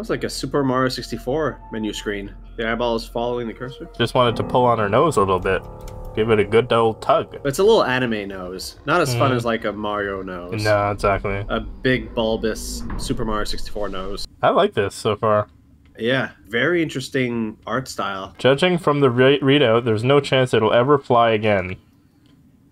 That was like a Super Mario 64 menu screen. The eyeball is following the cursor. Just wanted to pull on her nose a little bit. Give it a good old tug. It's a little anime nose. Not as fun Mm. as like a Mario nose. No, exactly. A big bulbous Super Mario 64 nose. I like this so far. Yeah, very interesting art style. Judging from the re- readout, there's no chance it'll ever fly again.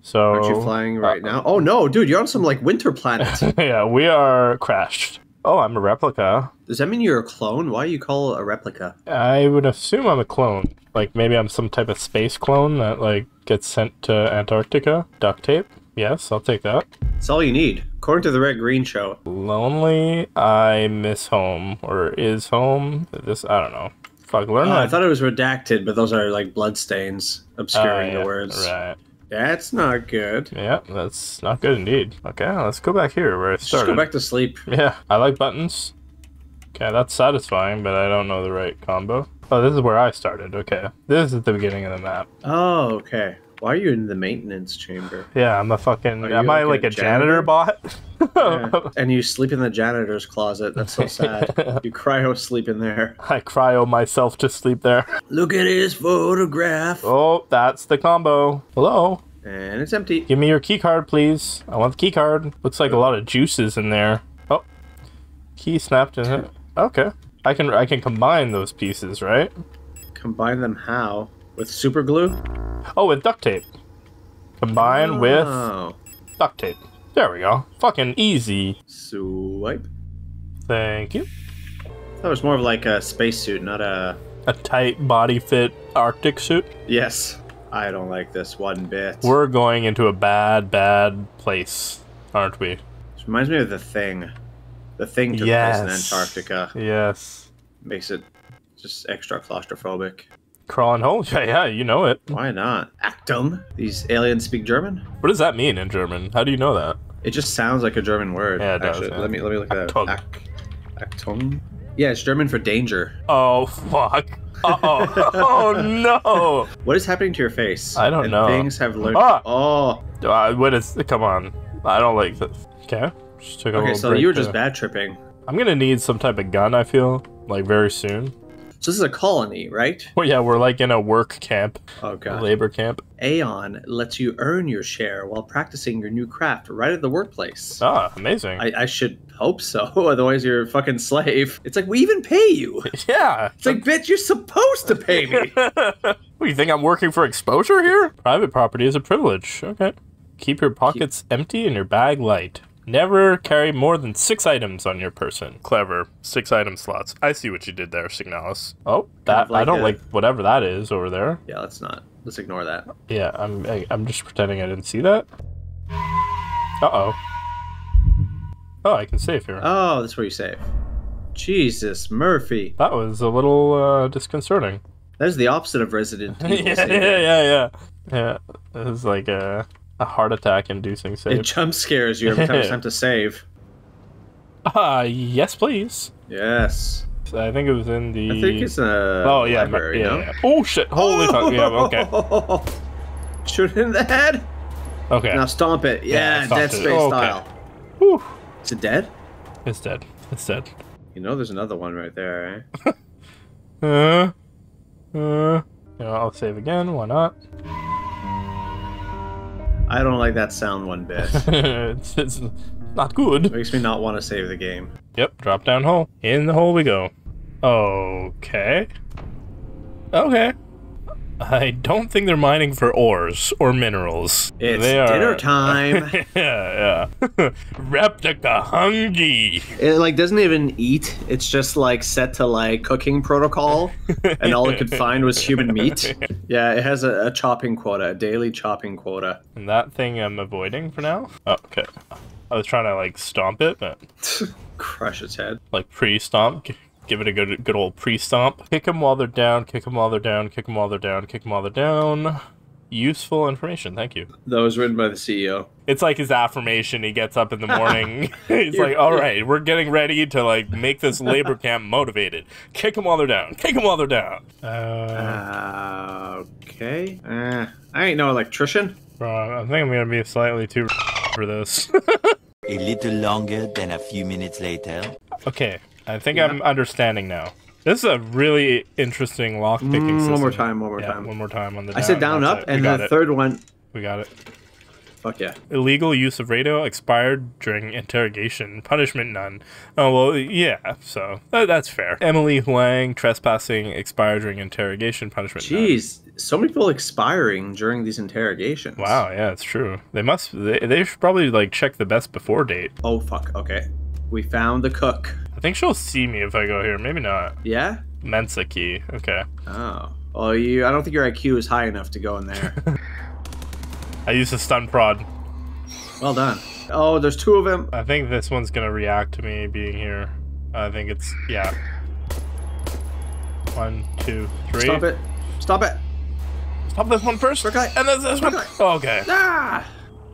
So Aren't you flying right now? Oh no, dude, you're on some like winter planet. yeah, we are crashed. Oh, I'm a replica. Does that mean you're a clone? Why do you call a replica? I would assume I'm a clone. Like maybe I'm some type of space clone that like gets sent to Antarctica. Duct tape. Yes, I'll take that. It's all you need. According to the Red Green Show. Lonely. I miss home or is home. This I don't know. Fuck, learn oh, how I thought it was redacted, but those are like bloodstains obscuring Oh, yeah, the words. Right. That's not good. Yeah, that's not good indeed. Okay, let's go back here where I started. Just go back to sleep. Yeah, I like buttons. Okay, that's satisfying, but I don't know the right combo. Oh, this is where I started. Okay, this is the beginning of the map. Oh, okay. Why are you in the maintenance chamber? Yeah, I'm a fucking. Are Am I like like a a janitor, janitor? bot? Yeah. and you sleep in the janitor's closet. That's so sad. you cryo sleep in there. I cryo myself to sleep there. Look at his photograph. Oh, that's the combo. Hello, And it's empty. give me your key card, please. I want the key card. Looks like a lot of juices in there. Oh, key snapped in it. Okay, I can I can combine those pieces, right? Combine them how? With super glue? Oh, with duct tape. Combine oh. with Oh. duct tape. There we go. Fucking easy. Swipe. Thank you. That was more of like a spacesuit, not a. A tight body fit Arctic suit. Yes. I don't like this one bit. We're going into a bad, bad place, aren't we? This reminds me of the thing. The thing took place in Antarctica. Yes. Makes it just extra claustrophobic. Crawling hole? Yeah, yeah, you know it. Why not? Actum. These aliens speak German. What does that mean in German? How do you know that? It just sounds like a German word. Yeah, it does, actually. yeah. Let me let me look at Achtung. that. Ac- Actum. Yeah, it's German for danger. Oh, fuck. Uh-oh. oh, no. What is happening to your face? I don't And know. Things have learned. Ah! Oh, Uh, what is... Come on. I don't like this. Okay. Just took a okay. So you were just bad tripping. I'm gonna need some type of gun, I feel. Like, very soon. So this is a colony, right? Well, yeah, we're like in a work camp. Oh god. Labor camp. Aeon lets you earn your share while practicing your new craft right at the workplace. Ah, amazing. I, I should hope so. Otherwise, you're a fucking slave. It's like we even pay you. yeah. It's like, bitch, you're supposed to pay me. what, you think I'm working for exposure here? Private property is a privilege. Okay. Keep your pockets empty and your bag light. Never carry more than six items on your person. Clever. Six item slots. I see what you did there, Signalis. Oh, that of like I don't a- like whatever that is over there. yeah, let's not. Let's ignore that. Yeah, I'm I, I'm just pretending I didn't see that. Uh oh. Oh, I can save here. Oh, that's where you save. Jesus, Murphy. that was a little uh, disconcerting. That is the opposite of Resident yeah, Evil. yeah, saving. yeah, yeah. Yeah, it was like a, a heart attack inducing save. It jump scares you every time it's time to save. Ah, yes, please. Yes. I think it was in the. I think it's a Oh yeah, library, yeah, no? yeah. Oh shit! Holy fuck! Yeah, okay, Shoot it in the head. okay. Now stomp it. Yeah, Yeah, Dead. Space Okay. style. Whew. Is it dead? It's dead. It's dead. You know there's another one right there, eh? Uh, uh. Yeah, I'll save again. Why not? I don't like that sound one bit. it's, it's not good. Makes me not want to save the game. Yep, drop down hole. In the hole we go. Okay. Okay. I don't think they're mining for ores or minerals. It's They are- dinner time. yeah, yeah. Replica hungry. it like doesn't even eat. It's just like set to like cooking protocol, and all it could find was human meat. Yeah, it has a, a chopping quota, a daily chopping quota. And that thing I'm avoiding for now. Oh, okay. I was trying to like stomp it, but Crush its head. like pre-stomp. G- Give it a good, good old pre-stomp. Kick them while they're down. Kick them while they're down. Kick them while they're down. Kick them while they're down. Useful information. Thank you. That was written by the E CEO. It's like his affirmation. He gets up in the morning. He's You're- like, "All right, we're getting ready to like make this labor camp motivated. Kick them while they're down. Kick them while they're down." Uh, Uh, okay. Uh, I ain't no electrician. wrong. I think I'm gonna be slightly too for this. A little longer than a few minutes later. okay, I think I'm understanding now. This is a really interesting lock picking Mm, system. one more time, one more Yeah, time. one more time on the. I said down up, and the it. third one. We got it. Fuck yeah. Illegal use of radio expired during interrogation. Punishment none. Oh well, yeah. So uh, that's fair. Emily Huang trespassing expired during interrogation. Punishment none. Jeez, so many people expiring during these interrogations. Wow. Yeah, it's true. They must. They, they should probably like check the best before date. Oh fuck. Okay. We found the cook. I think she'll see me if I go here. Maybe not. Yeah. Mensa key. Okay. Oh. Oh, you. I don't think your IQ is high enough to go in there. I used a stun prod. well done. Oh, there's two of them. I think this one's gonna react to me being here. I think it's yeah. One, two, three. Stop it. Stop it. Stop this one first. Okay. And then this one. Okay. Okay. Ah.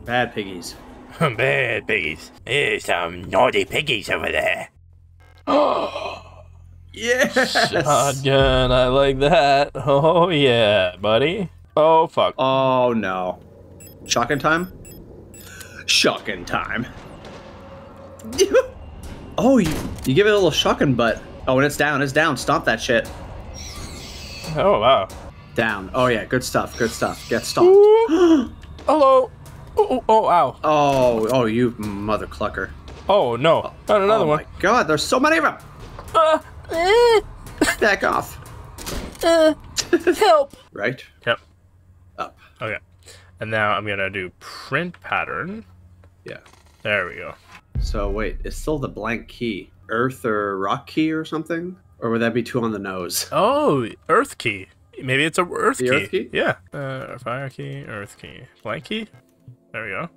Bad piggies. Bad piggies. There's some naughty piggies over there. Oh, yes. Shotgun, I like that. Oh yeah, buddy. Oh fuck. Oh no. Shotgun time? Shotgun time. oh, you, you give it a little shotgun butt. Oh, and it's down. It's down. Stomp that shit. Oh wow. Down. Oh yeah, good stuff. Good stuff. Get stomped. Ooh. Hello. Oh, oh, ow. Oh, oh, you mother clucker. Oh no. Not another oh one. my god, there's so many of them. Uh, eh, Back off. uh, help. Right? Yep. Up. Okay. And now I'm gonna do print pattern. Yeah. There we go. So wait, it's still the blank key. Earth or rock key or something? Or would that be two on the nose? Oh, earth key. Maybe it's a earth The key. earth key? Yeah. Uh, fire key, earth key, blank key. There we go.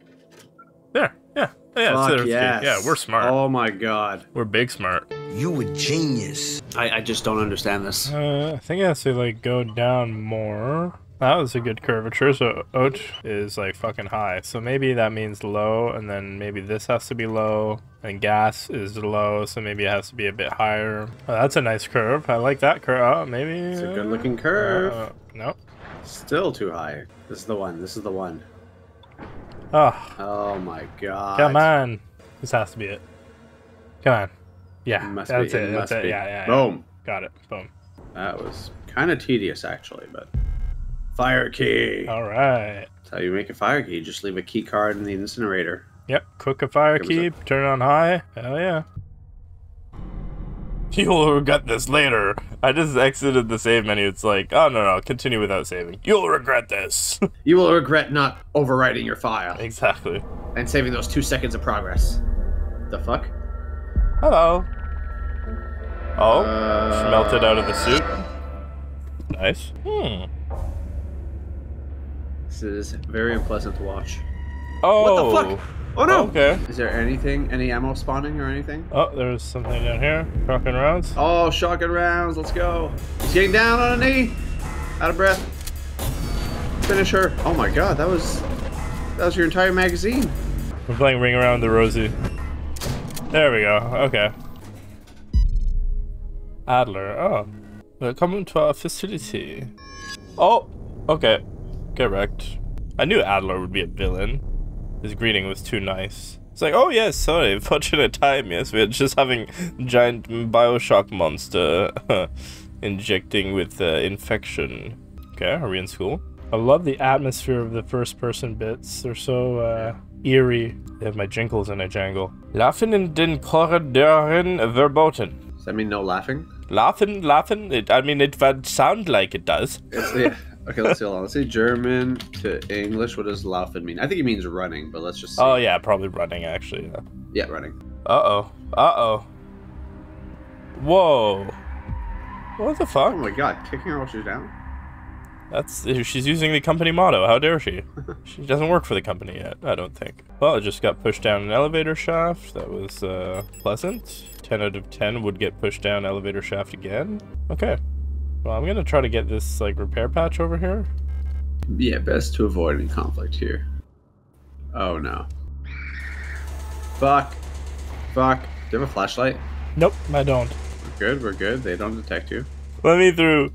There. Yeah. Yeah. Fuck yes. Yeah, we're smart. Oh my god. We're big smart. You a genius. I, I just don't understand this. Uh, I think it has to like go down more. That was a good curvature. So Och is like fucking high. So maybe that means low, and then maybe this has to be low, and gas is low. So maybe it has to be a bit higher. Oh, that's a nice curve. I like that curve. Oh, maybe It's a good looking curve. Uh, no. Still too high. This is the one. This is the one. Oh, Oh my god. come on. This has to be it. Come on. Yeah, Must that's be. it. That's must it. be. Yeah, yeah, yeah. Boom. Got it. Boom. That was kind of tedious actually, but fire key. All right. That's how you make a fire key. Just leave a key card in the incinerator. Yep. Cook a fire Give us key. Turn it on high. Hell yeah. You'll regret this later. I just exited the save menu. It's like, oh no no, continue without saving. You'll regret this. You will regret not overwriting your file exactly. and saving those two seconds of progress. The fuck? Hello. Oh, Uh, she melted out of the suit. Nice. Hmm. This is very unpleasant to watch. Oh. What the oh. fuck? Oh no! Okay. Is there anything, any ammo spawning or anything? Oh, there's something down here. Rocking rounds. Oh, shotgun rounds. Let's go. He's getting down on a knee. Out of breath. Finish her. Oh my god, that was that was your entire magazine. We're playing Ring Around the Rosie. There we go. Okay. Adler. Oh. Welcome to our facility. Oh. Okay. Get wrecked. I knew Adler would be a villain. His greeting was too nice. It's like, oh yes, sorry, fortunate time, yes, we're just having giant Bioshock monster injecting with uh, infection. Okay, are we in school? I love the atmosphere of the first person bits. They're so uh, eerie. They have my jingles in a jangle. Laughing in den Korridoren verboten. Does that mean no laughing? Laughing, laughing. It, I mean, it would sound like it does. It's, yeah. Okay, let's see. Hold on. Let's say German to English. What does laufen mean? I think it means running, but let's just see. Oh yeah, probably running actually. Yeah. yeah, running. Uh oh. Uh oh. Whoa. What the fuck? Oh my god, kicking her while she's down. That's she's using the company motto. How dare she? she doesn't work for the company yet. I don't think. Well, I just got pushed down an elevator shaft. That was uh, pleasant. Ten out of ten would get pushed down elevator shaft again. Okay. Well, I'm gonna try to get this like repair patch over here. Yeah, best to avoid any conflict here. Oh no. Fuck. Fuck. Do you have a flashlight? Nope, I don't. We're good. We're good. They don't detect you. Let me through.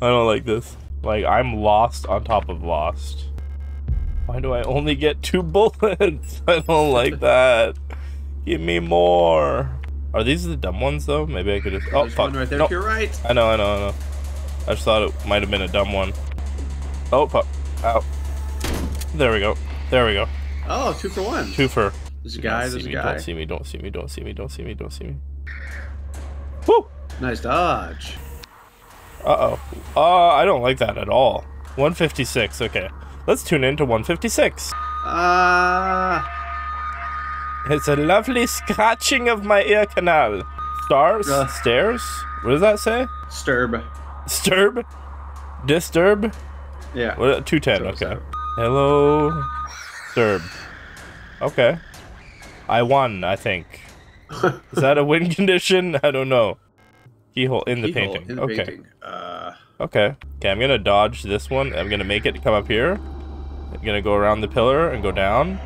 I don't like this. Like I'm lost on top of lost. Why do I only get two bullets? I don't like that. Give me more. Are these the dumb ones though? Maybe I could just. Oh There's fuck! one right there No. to your right. I know, I know, I know. I just thought it might have been a dumb one. Oh fuck! Ow! There we go. There we go. Oh, two for one. Two for. There's a guy, there's a me, guy. Don't see me. Don't see me. Don't see me. Don't see me. Don't see me. Woo! Nice dodge. Uh oh. Uh, I don't like that at all. 156. Okay. Let's tune in to 156. Ah. It's a lovely scratching of my ear canal. Stars? Uh. Stairs? What does that say? Sturb. Sturb? Disturb? Yeah. What? 210. Throws Okay. out. Hello, Disturb. Okay. I won, I think. Is that a win condition? I don't know. Keyhole in the Keyhole painting. In the okay. painting. Uh, Okay. Okay, I'm gonna dodge this one. I'm gonna make it come up here. I'm gonna go around the pillar and go down.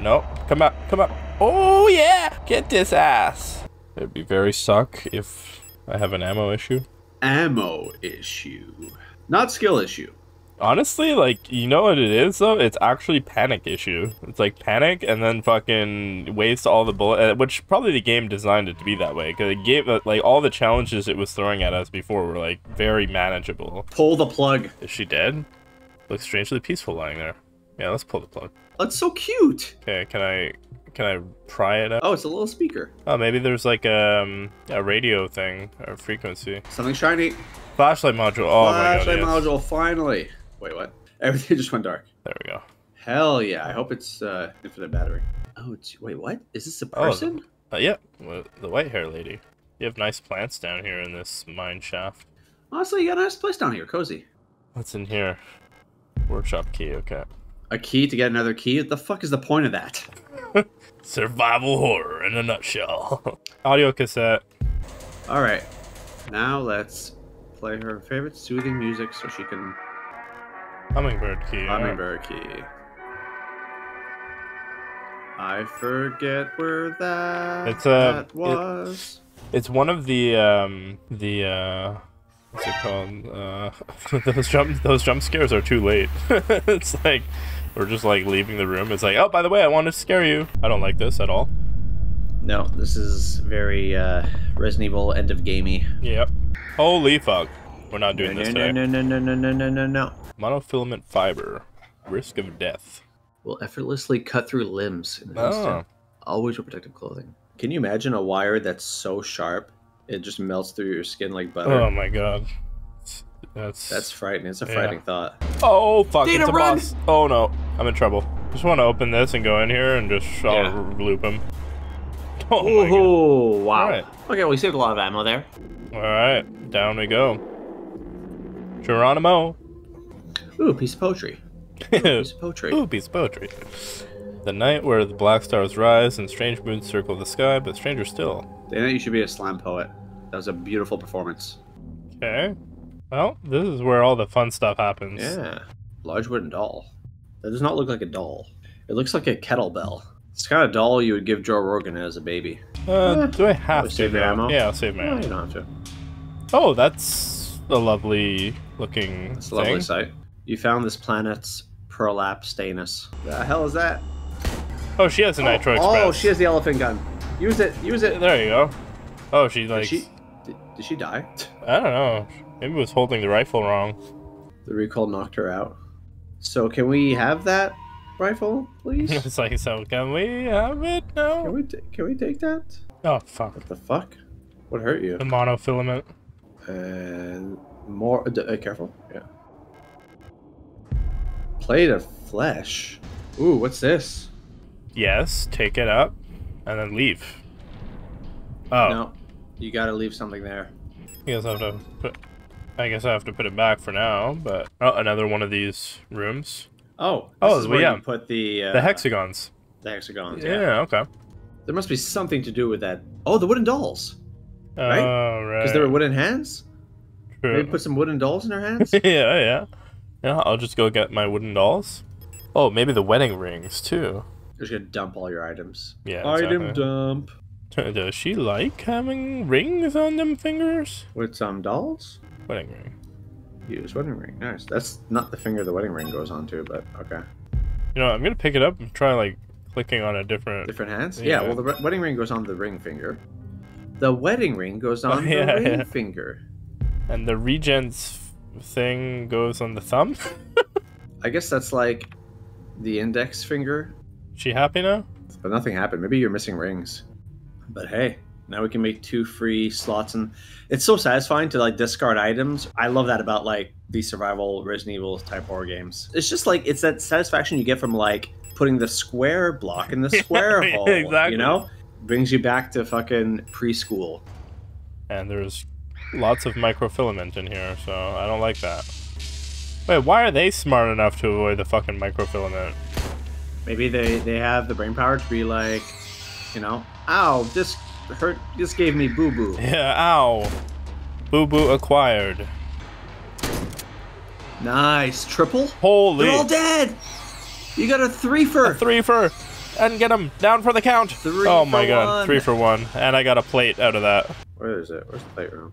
No, come up, come up. Oh yeah! Get this ass! It'd be very suck if I have an ammo issue. Ammo issue. Not skill issue. Honestly, like, you know what it is though? It's actually panic issue. It's like panic and then fucking waste all the bullet, uh, which probably the game designed it to be that way. Because it gave, uh, like, all the challenges it was throwing at us before were, like, very manageable. Pull the plug. Is she dead? Looks strangely peaceful lying there. Yeah, let's pull the plug. That's so cute. Okay, can I can I pry it up? Oh, it's a little speaker. Oh, maybe there's like um, a radio thing or frequency. Something shiny. Flashlight module. Oh Flashlight my god. yes. module, finally. Wait, what? Everything just went dark. There we go. Hell yeah. I hope it's uh, infinite battery. Oh, it's, wait, what? Is this a Oh, person? Uh, yeah, the white hair lady. You have nice plants down here in this mine shaft. Honestly, you got a nice place down here. Cozy. What's in here? Workshop key. Okay. A key to get another key? What the fuck is the point of that? Survival horror in a nutshell. Audio cassette. All right. Now let's play her favorite soothing music so she can Hummingbird key. Hummingbird key. I forget where that, It's, uh, that it- was. It's one of the um the uh what's it called? Uh those jump those jump scares are too late. it's like we're just like leaving the room. It's like, oh by the way, I wanted to scare you. I don't like this at all. No, this is very uh, Resident Evil end of gamey. Yep. Holy fuck. We're not doing no, this no, today. no, no, no, no, no, no, no, no. Monofilament fiber. Risk of death. Will effortlessly cut through limbs in an Oh. Always wear protective clothing. Can you imagine a wire that's so sharp it just melts through your skin like butter? Oh my god. That's That's frightening. It's a Yeah. frightening thought. Oh fuck, Dana, it's a run! boss. Oh no, I'm in trouble. Just want to open this and go in here and just I'll Yeah. loop him. Oh my god. Oh, wow. Alright. Okay, we saved a lot of ammo there. Alright, down we go. Geronimo. Ooh, piece of poetry. Piece of poetry. Ooh, piece of poetry. The night where the black stars rise and strange moons circle the sky, but stranger still. Dana, you should be a slam poet. That was a beautiful performance. Okay. Well, this is where all the fun stuff happens. Yeah. Large wooden doll. That does not look like a doll. It looks like a kettlebell. It's the kind of doll you would give Joe Rogan as a baby. Uh, do I have Oh, to? save your ammo? Yeah, I'll save my No, ammo. you don't have to. Oh, that's a lovely looking It's a lovely sight. You found this planet's prolapse stainus. The hell is that? Oh, she has a Nitro Express. Oh, she has the elephant gun. Use it. Use it. There you go. Oh, she Did like she? Did, did she die? I don't know. Maybe was holding the rifle wrong. The recall knocked her out. So can we have that rifle, please? it's like, so can we have it now? Can we can we take that? Oh fuck. What the fuck? What hurt you? The monofilament. And more. Uh, uh, careful. Yeah. Plate of flesh. Ooh, what's this? Yes, take it up, and then leave. Oh, No, you gotta leave something there. Guess I have to put. I guess I have to put it back for now. But oh, another one of these rooms. Oh, Oh, is well, yeah. put the uh, The hexagons. The hexagons. Yeah. Yeah. Okay. There must be something to do with that. Oh, the wooden dolls. Right? Oh right. Because there were wooden hands. True. Maybe put some wooden dolls in her hands. yeah, yeah. Yeah, I'll just go get my wooden dolls. Oh, maybe the wedding rings too. You're just gonna dump all your items. Yeah, Item exactly. dump. Does she like having rings on them fingers? With some dolls. Wedding ring. Use wedding ring. Nice. That's not the finger the wedding ring goes onto, but okay. You know, I'm gonna pick it up and try like clicking on a different. Different hands. Yeah. Yeah. well, the wedding ring goes on the ring finger. The wedding ring goes on Oh, yeah, the ring yeah. finger. And the regents thing goes on the thumb. I guess that's like the index finger, she happy now? but nothing happened. Maybe you're missing rings. But hey, now we can make two free slots, and it's so satisfying to like discard items. I love that about like the survival Resident Evil type horror games. It's just like it's that satisfaction you get from like putting the square block in the square Yeah, hole. exactly. You know, brings you back to fucking preschool. And there's lots of microfilament in here, so I don't like that. Wait, why are they smart enough to avoid the fucking microfilament? Maybe they they have the brain power to be like, you know, ow, this hurt. This gave me boo boo. Yeah, ow. Boo boo acquired. Nice triple. Holy. They're all dead. You got a three for. Three for. And get him down for the count. Three oh my god, one. three for one. And I got a plate out of that. Where is it? Where's the plate room?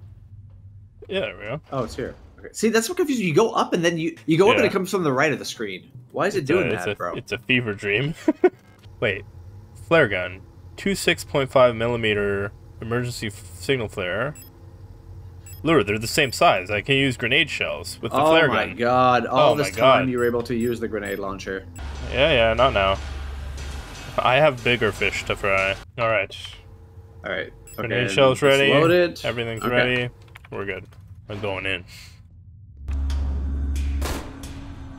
Yeah, there we go. Oh, it's here. Okay. See, that's what confusing. You You go up and then you you go up and it comes from the right of the screen. Why is it doing Uh, that, a, bro? It's a fever dream. Wait, flare gun, two six point five millimeter emergency f- signal flare. Lure, they're the same size. I can use grenade shells with the oh flare gun. Oh my god! All Oh this time God. you were able to use the grenade launcher. Yeah, yeah, not now. I have bigger fish to fry. All right, All right. Okay, grenade shells it's ready. Loaded. Everything's Okay. ready. We're good. We're going in.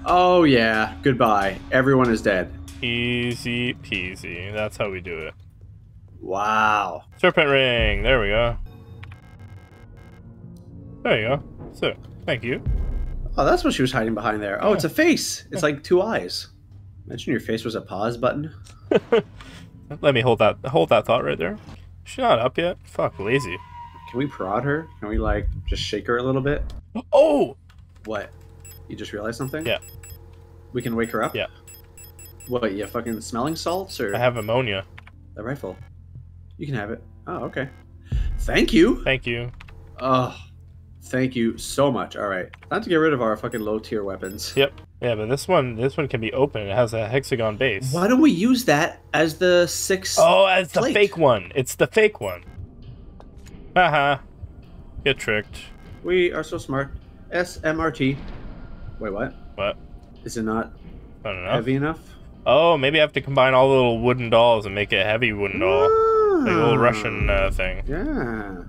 Oh yeah. Goodbye. Everyone is dead. Easy peasy. That's how we do it. Wow. Serpent ring. There we go. There you go. So, thank you. Oh, that's what she was hiding behind there. Oh, it's a face. It's like two eyes. Imagine your face was a pause button. Let me hold that hold that thought right there. She's not up yet. Fuck, lazy. Can we prod her? Can we like just shake her a little bit? Oh, What? You just realized something? Yeah. We can wake her up? Yeah. What, you fucking smelling salts or I have ammonia. the rifle? You can have it. Oh, okay. Thank you. Thank you. Oh, thank you so much. All right. Time to get rid of our fucking low tier weapons. Yep. Yeah, but this one this one can be open. It has a hexagon base. Why don't we use that as the six? Oh, it's the fake one. It's the fake one. Haha. Get tricked. We are so smart. SMRT. Wait, what? What? Is it not I don't know. heavy enough? Oh, maybe I have to combine all the little wooden dolls and make it a heavy wooden doll. A little. Russian uh, thing. Yeah.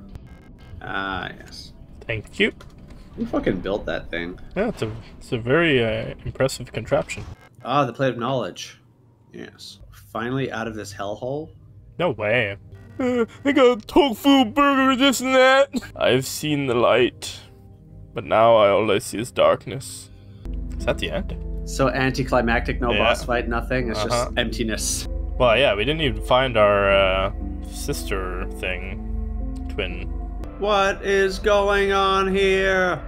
Ah, yes. Thank you. You fucking built that thing? Yeah, it's a it's a very uh, impressive contraption. Ah, the plate of knowledge. Yes. Finally out of this hellhole. No way. Uh, I got a tofu burger, this and that. I've seen the light, but now I all I see is darkness. Is that the end? So anticlimactic, no Yeah. boss fight, nothing. It's Uh-huh. just emptiness. Well, yeah, we didn't even find our uh, sister thing, twin. What is going on here?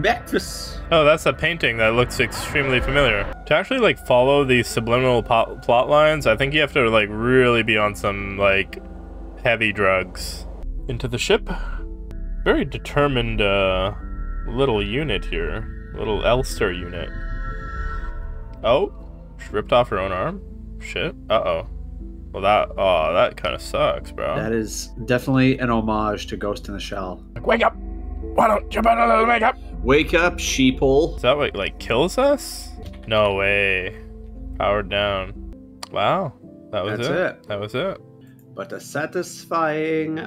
Breakfast. Oh, that's a painting that looks extremely familiar. To actually like follow these subliminal plot lines, I think you have to like really be on some like heavy drugs. Into the ship. Very determined uh little unit here. Little Elster unit. Oh, she ripped off her own arm. Shit. Uh-oh. Well, that oh, that kind of sucks, bro. That is definitely an homage to Ghost in the Shell. Like, wake up! Why don't you better little wake up? Wake up, sheeple. Is that what like kills us? No way. Powered down. Wow. That was it. it. That was it. But a satisfying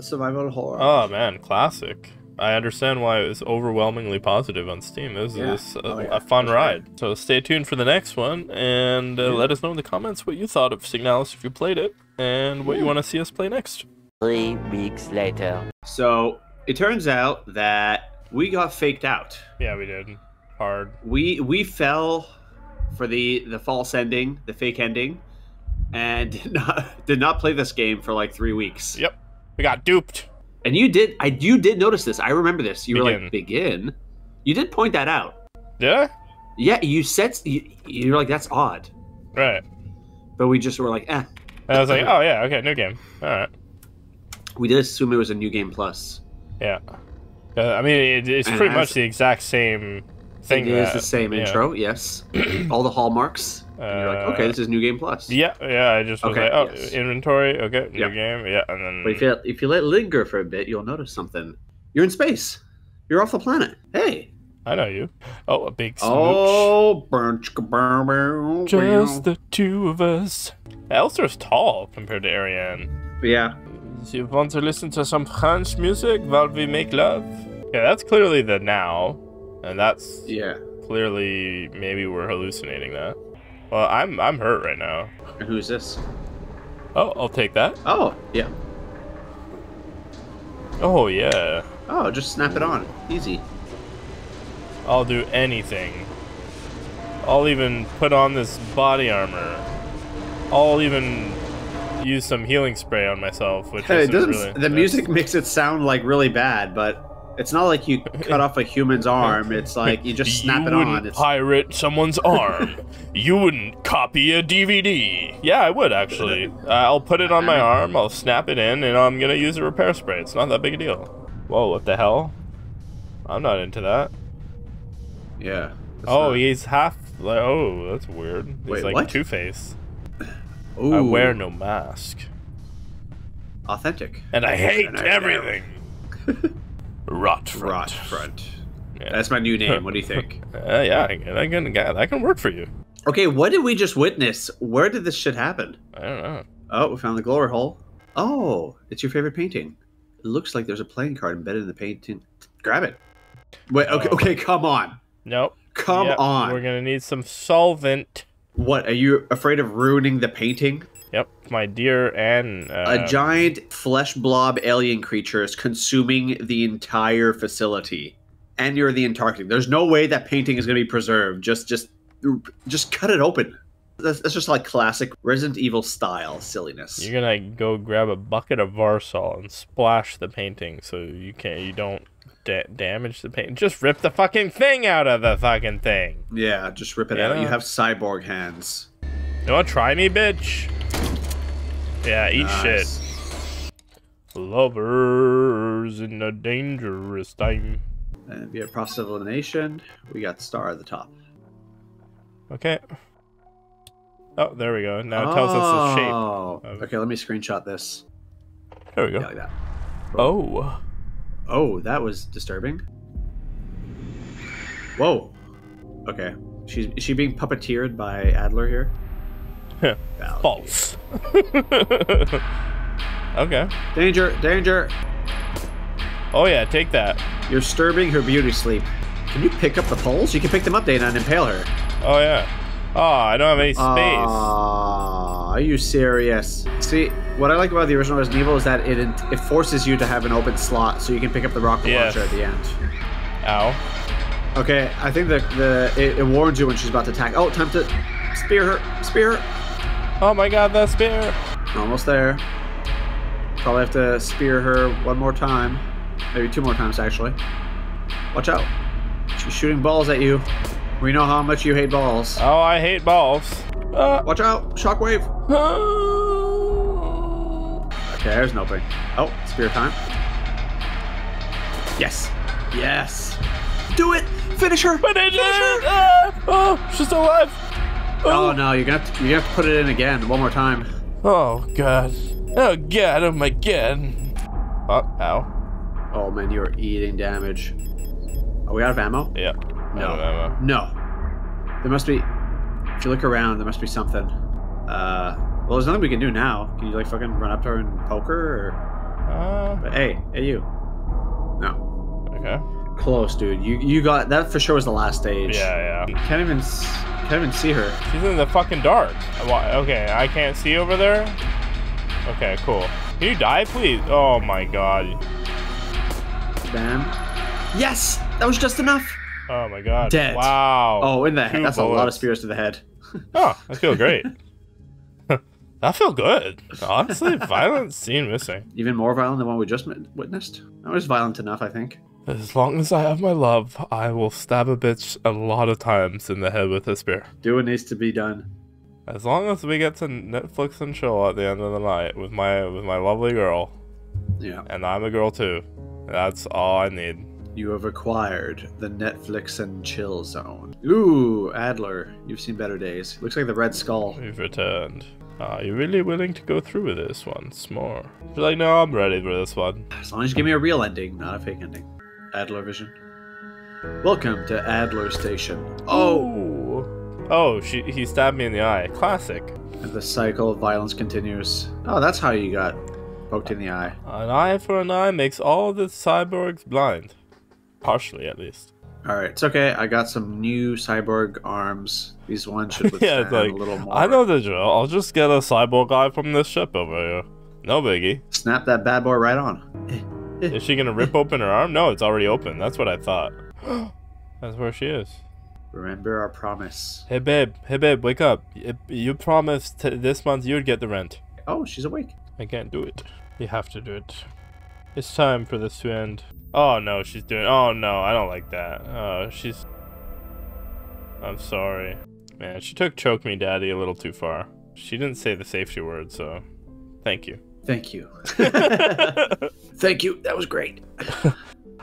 survival horror. Oh man, classic. I understand why it was overwhelmingly positive on Steam. This Yeah. is a, Oh, yeah. a fun That's ride. So stay tuned for the next one and uh, Yeah. let us know in the comments what you thought of Signalis if you played it and what you want to see us play next. Three weeks later. So it turns out that we got faked out. Yeah, we did. Hard. We we fell for the the false ending, the fake ending, and did not did not play this game for like three weeks. Yep. We got duped. And you did I you did notice this. I remember this. You were like begin. You did point that out. Yeah. Yeah, you said you, you're like that's odd, Right. but we just were like, eh. And I was like, oh yeah, okay, new game. All right. We did assume it was a new game plus. Yeah. Uh, I mean, it, it's And pretty much the exact same thing. It is the same yeah. intro, yes. All the hallmarks. And you're like, okay, uh, this is New Game Plus. Yeah, yeah. I just was Okay, like, oh, yes. inventory. Okay, new game. Yeah, and then But if you, if you let linger for a bit, you'll notice something. You're in space. You're off the planet. Hey. I know you. Oh, a big smooch. Oh, burn, chicka, burn, burn, Just the two of us. Elster's tall compared to Ariane. yeah. You want to listen to some French music while we make love? Yeah, that's clearly the now, and that's Yeah. clearly maybe we're hallucinating that. Well, I'm I'm hurt right now. And who's this? Oh, I'll take that. Oh, yeah. Oh yeah, Oh, just snap it on. Easy. I'll do anything. I'll even put on this body armor. I'll even use some healing spray on myself, which Hey, isn't really. the that's- music makes it sound like really bad, but it's not like you cut off a human's arm. It's like you just snap you it on. It's pirate someone's arm. you wouldn't copy a DVD. Yeah, I would actually. Uh, I'll put it on my arm. I'll snap it in, and I'm gonna use a repair spray. It's not that big a deal. Whoa, what the hell? I'm not into that. yeah. Oh, not- he's half. Like, oh, that's weird. He's Wait, like what? Two Face. I wear no mask, authentic. and I hate And I everything. Rot front. Rot front. Yeah. That's my new name. What do you think? Uh, yeah, I can, that can work for you. Okay, what did we just witness? Where did this shit happen? I don't know. Oh, we found the glory hole. Oh, it's your favorite painting. It looks like there's a playing card embedded in the painting. Grab it. Wait, okay, Oh. okay, come on. Nope. Come Yep, on. We're gonna need some solvent. What, are you afraid of ruining the painting? Yep, my dear and uh, a giant flesh blob alien creature is consuming the entire facility. And you're the Antarctic. There's no way that painting is going to be preserved. Just, just, just cut it open. That's, that's just like classic Resident Evil style silliness. You're gonna go grab a bucket of Varsol and splash the painting so you can't, you don't da- damage the paint. Just rip the fucking thing out of the fucking thing. Yeah, just rip it out. You have cyborg hands. You wanna try me, bitch? Yeah, eat shit. Lovers in a dangerous time. And via process of elimination, we got star at the top. Okay. Oh, there we go. Now it tells us the oh. shape. Oh. of- Okay, let me screenshot this. There we Yeah, go. like that. Oh. Oh, that was disturbing. Whoa. Okay. She's is she being puppeteered by Adler here? False. okay. Danger! Danger! Oh yeah, take that. You're disturbing her beauty sleep. Can you pick up the poles? You can pick them up, Dana, and impale her. Oh yeah. Oh, I don't have any space. Aw, are you serious? See, what I like about the original Resident Evil is that it it forces you to have an open slot so you can pick up the rocket Yes. launcher at the end. Ow. Okay, I think that the it, it warns you when she's about to attack. Oh, time to spear her! Spear her! Oh my god, that spear. Almost there. Probably have to spear her one more time. Maybe two more times, actually. Watch out. She's shooting balls at you. We know how much you hate balls. Oh, I hate balls. Ah. Watch out! Shockwave! Okay, there's opening. Oh, spear time. Yes. Yes. Do it! Finish her! But it ah! Oh, she's still alive. Oh no, you're gonna have to, gonna have to put it in again, one more time. Oh god. Oh god. Oh my god. Oh, ow. Oh man, you're eating damage. Are we out of ammo? Yeah. No. Ammo. No. There must be. If you look around, there must be something. Uh, well, there's nothing we can do now. Can you like fucking run up to her and poke her? Or... Uh, But hey, hey you. No. okay. Close, dude. You you got that for sure was the last stage. Yeah, yeah. Can't even can't even see her. She's in the fucking dark. Okay, I can't see over there. Okay, cool. Can you die, please? Oh my god. Bam. Yes, that was just enough. Oh my god. Dead. Wow. Oh, in the head. That's a lot of spears to the head. Oh, I feel great. I feel good. Honestly, violent scene missing. Even more violent than what we just witnessed. That was violent enough, I think. As long as I have my love, I will stab a bitch a lot of times in the head with a spear. Do what needs to be done. As long as we get to Netflix and chill at the end of the night with my with my lovely girl, Yeah. and I'm a girl too. That's all I need. You have acquired the Netflix and chill zone. Ooh, Adler, you've seen better days. Looks like the Red Skull. We've returned. Are you really willing to go through with this once more? You're like, no, I'm ready for this one. As long as you give me a real ending, not a fake ending. Adler Vision. Welcome to Adler Station. Oh! Oh, she he stabbed me in the eye. Classic. And the cycle of violence continues. Oh, that's how you got poked in the eye. An eye for an eye makes all the cyborgs blind. Partially, at least. Alright, it's okay. I got some new cyborg arms. These ones should yeah, withstand it's like a little more. I know the drill. I'll just get a cyborg eye from this ship over here. No biggie. Snap that bad boy right on. Eh, Is she gonna rip open her arm? No, it's already open. That's what I thought. That's where she is. Remember our promise. Hey babe, hey babe, wake up. You promised this month you'd get the rent. Oh, she's awake. I can't do it. You have to do it. It's time for this to end. Oh no, she's doing. Oh no, I don't like that. Oh, she's. I'm sorry. Man, she took choke me daddy a little too far. She didn't say the safety word, so thank you. Thank you. Thank you. That was great.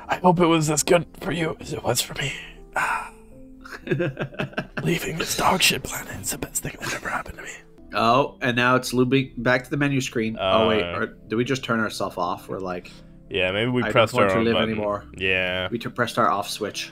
I hope it was as good for you as it was for me. Leaving this dog shit planet is the best thing that ever happened to me. oh, and now it's looping back to the menu screen. oh wait, Uh, or do we just turn ourselves off? We're like Yeah, maybe we I don't want our to live button. anymore. Yeah. we t- pressed our off switch.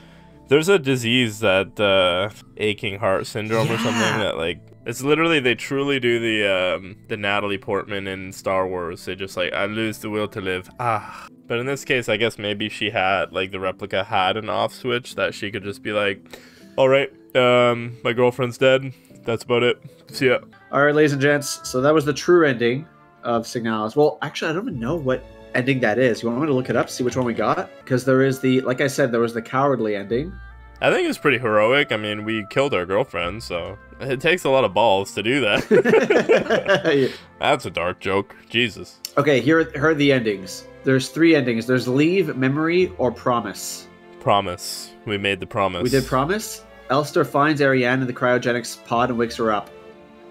There's a disease that uh, aching heart syndrome or something that like it's literally they truly do the um, the Natalie Portman in Star Wars. They just like I lose the will to live. Ah. But in this case, I guess maybe she had like the replica had an off switch that she could just be like, "All right, um, my girlfriend's dead. That's about it. See ya." All right, ladies and gents. So that was the true ending of Signalis. Well, actually, I don't even know what ending that is. You want me to look it up, see which one we got? Because there is the, like I said, there was the cowardly ending. I think it's pretty heroic. I mean, we killed our girlfriend, so it takes a lot of balls to do that. That's a dark joke. Jesus. okay, here, here are the endings. There's three endings. There's leave, memory, or promise. Promise. We made the promise. We did promise. Elster finds Ariane in the cryogenics pod and wakes her up,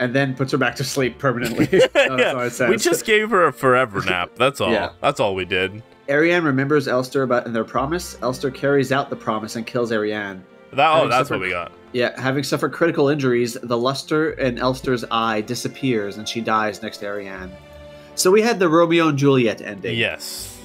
and then puts her back to sleep permanently. That's yeah, we just gave her a forever nap. That's all. Yeah. That's all we did. Ariane remembers Elster about in their promise. Elster carries out the promise and kills Ariane. That, oh, Having that's suffered- what we got. Yeah, having suffered critical injuries, the luster in Elster's eye disappears and she dies next to Ariane. So we had the Romeo and Juliet ending. Yes.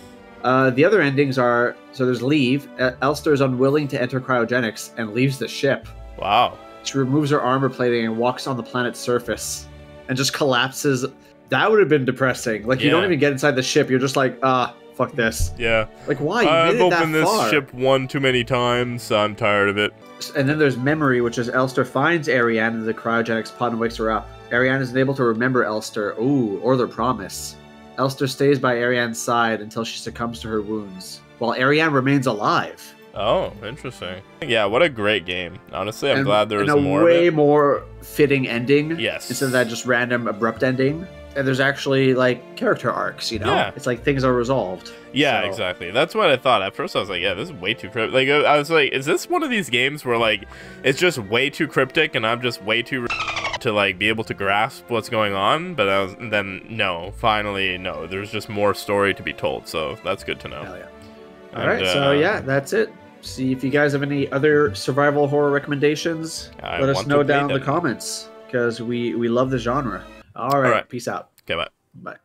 Uh, the other endings are so there's leave. Elster is unwilling to enter cryogenics and leaves the ship. Wow. She removes her armor plating and walks on the planet's surface and just collapses. That would have been depressing. Like you don't even get inside the ship. You're just like, ah, fuck this. Yeah. Like why? You I've opened this far. ship one too many times. I'm tired of it. And then there's memory, which is Elster finds Ariane in the cryogenics pod and wakes her up. Ariane is unable to remember Elster, ooh, or their promise. Elster stays by Ariane's side until she succumbs to her wounds, while Ariane remains alive. Oh, interesting. Yeah, what a great game. Honestly, I'm And- glad there was and a more way more fitting ending. Yes. Instead of that just random abrupt ending. And there's actually like character arcs, you know? Yeah. It's like things are resolved. Yeah, So- exactly. That's what I thought. At first, I was like, "Yeah, this is way too cryptic." Like, I was like, "Is this one of these games where like it's just way too cryptic, and I'm just way too to like be able to grasp what's going on?" But I was then no, finally no. There's just more story to be told, so that's good to know. Hell yeah. And, All right, so uh, yeah, that's it. See if you guys have any other survival horror recommendations. I Let us know down in the comments because we we love the genre. All right, right. peace out. Okay, bye. Bye.